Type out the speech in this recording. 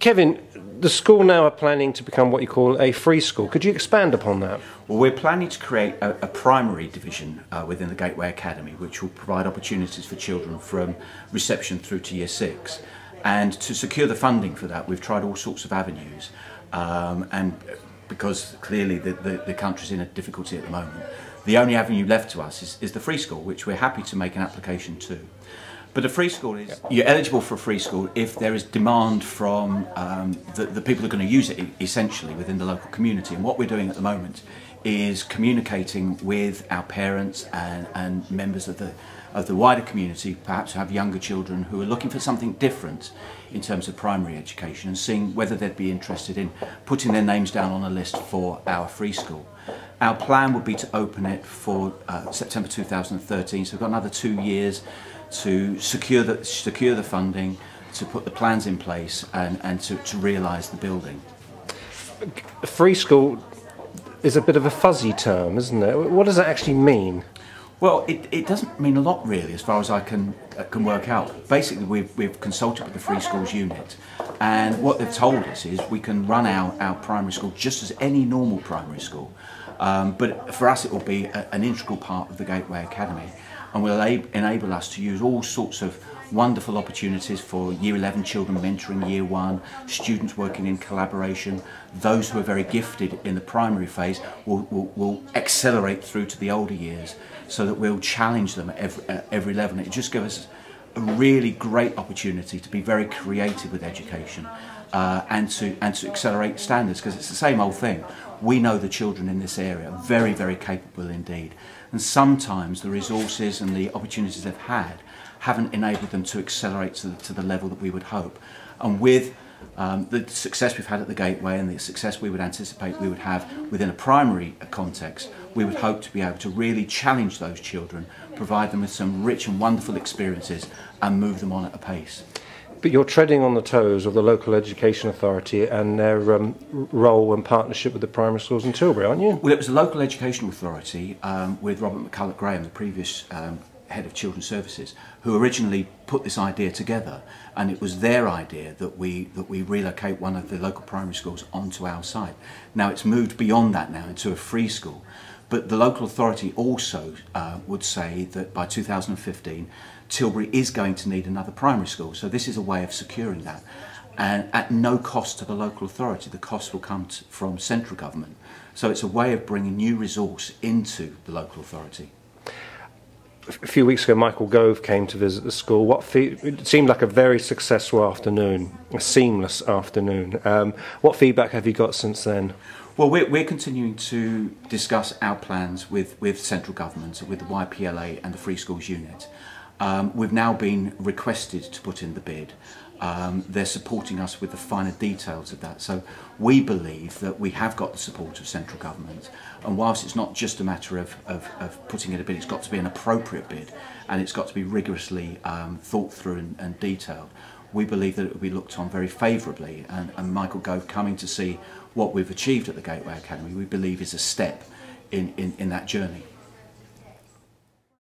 Kevin, the school now are planning to become what you call a free school. Could you expand upon that? Well, we're planning to create a, a primary division uh, within the Gateway Academy, which will provide opportunities for children from reception through to year six. And to secure the funding for that, we've tried all sorts of avenues. Um, and because clearly the, the, the country's in a difficulty at the moment, the only avenue left to us is, is the free school, which we're happy to make an application to. But a free school is you're eligible for a free school if there is demand from um, the, the people who are going to use it essentially within the local community. And what we're doing at the moment is communicating with our parents and, and members of the of the wider community, perhaps who have younger children who are looking for something different in terms of primary education and seeing whether they'd be interested in putting their names down on a list for our free school. Our plan would be to open it for uh, September 2013, so we've got another two years to secure the, secure the funding, to put the plans in place and, and to, to realise the building. Free school is a bit of a fuzzy term, isn't it? What does that actually mean? Well, it, it doesn't mean a lot really, as far as I can uh, can work out. Basically, we've, we've consulted with the Free Schools Unit, and what they've told us is we can run our, our primary school just as any normal primary school. Um, but for us, it will be a, an integral part of the Gateway Academy and will enable us to use all sorts of wonderful opportunities for Year 11 children mentoring Year 1, students working in collaboration. Those who are very gifted in the primary phase will, will, will accelerate through to the older years so that we'll challenge them at every, at every level. it just gives us a really great opportunity to be very creative with education uh, and to and to accelerate standards because it's the same old thing. We know the children in this area are very very capable indeed, and sometimes the resources and the opportunities they've had haven't enabled them to accelerate to the, to the level that we would hope. And with um, the success we've had at the Gateway and the success we would anticipate we would have within a primary context, we would hope to be able to really challenge those children, provide them with some rich and wonderful experiences and move them on at a pace. But you're treading on the toes of the local education authority and their um, role and partnership with the primary schools in Tilbury, aren't you? Well, it was the local education authority um, with Robert McCulloch Graham, the previous um, head of children's services, who originally put this idea together, and it was their idea that we that we relocate one of the local primary schools onto our site. Now it's moved beyond that now into a free school, but the local authority also uh, would say that by 2015 Tilbury is going to need another primary school. So this is a way of securing that. And at no cost to the local authority, the cost will come from central government. So it's a way of bringing new resource into the local authority. A few weeks ago, Michael Gove came to visit the school. What it seemed like a very successful afternoon, a seamless afternoon. Um, what feedback have you got since then? Well, we're, we're continuing to discuss our plans with, with central government, with the YPLA and the Free Schools Unit. Um, we've now been requested to put in the bid. Um, they're supporting us with the finer details of that. So we believe that we have got the support of central government. And whilst it's not just a matter of, of, of putting in a bid, it's got to be an appropriate bid and it's got to be rigorously um, thought through and, and detailed. We believe that it will be looked on very favourably and, and Michael Gove coming to see what we've achieved at the Gateway Academy, we believe is a step in, in, in that journey.